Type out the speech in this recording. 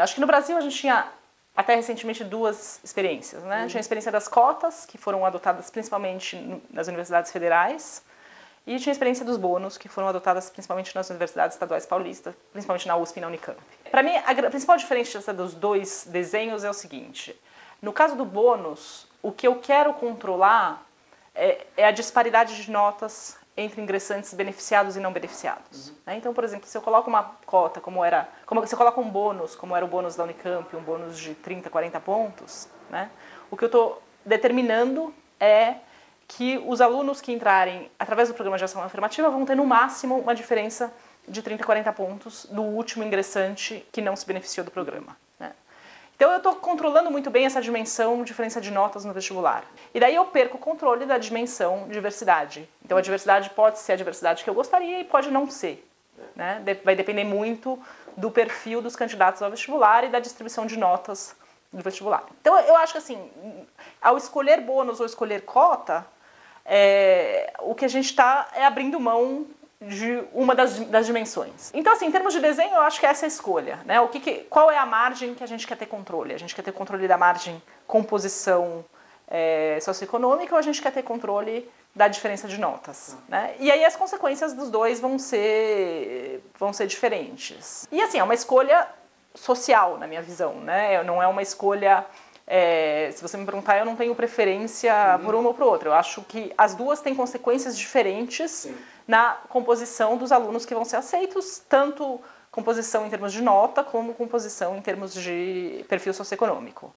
Acho que no Brasil a gente tinha até recentemente duas experiências, né? Uhum. Tinha a experiência das cotas, que foram adotadas principalmente nas universidades federais, e tinha a experiência dos bônus, que foram adotadas principalmente nas universidades estaduais paulistas, principalmente na USP e na Unicamp. Para mim, a principal diferença dos dois desenhos é o seguinte: no caso do bônus, o que eu quero controlar é, é a disparidade de notas entre ingressantes beneficiados e não beneficiados. Uhum. Né? Então, por exemplo, se eu coloco uma cota, como era, como se eu coloco um bônus, como era o bônus da Unicamp, um bônus de 30, 40 pontos, né? o que eu estou determinando é que os alunos que entrarem através do programa de ação afirmativa vão ter no máximo uma diferença de 30, 40 pontos do último ingressante que não se beneficiou do programa. Então eu estou controlando muito bem essa dimensão diferença de notas no vestibular. E daí eu perco o controle da dimensão diversidade. Então a diversidade pode ser a diversidade que eu gostaria e pode não ser. Né? Vai depender muito do perfil dos candidatos ao vestibular e da distribuição de notas do vestibular. Então eu acho que assim, ao escolher bônus ou escolher cota, é, o que a gente está é abrindo mão de uma das, das, dimensões. Então, assim, em termos de desenho, eu acho que essa é a escolha. Né? O que, que qual é a margem que a gente quer ter controle? A gente quer ter controle da margem composição é, socioeconômica ou a gente quer ter controle da diferença de notas? Né? E aí as consequências dos dois vão ser, vão ser diferentes. E, assim, é uma escolha social, na minha visão. Né? Não é uma escolha é, se você me perguntar, eu não tenho preferência uhum. por uma ou por outra. Eu acho que as duas têm consequências diferentes Sim. na composição dos alunos que vão ser aceitos, tanto composição em termos de nota como composição em termos de perfil socioeconômico.